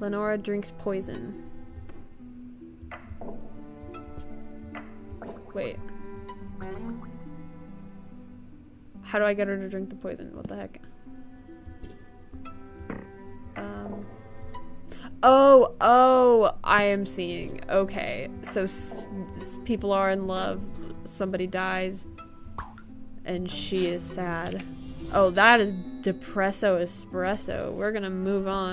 Lenora drinks poison. Wait. How do I get her to drink the poison? What the heck? Um. Oh, oh, I am seeing. Okay, so people are in love, somebody dies, and she is sad. Oh, that is depresso espresso. We're gonna move on.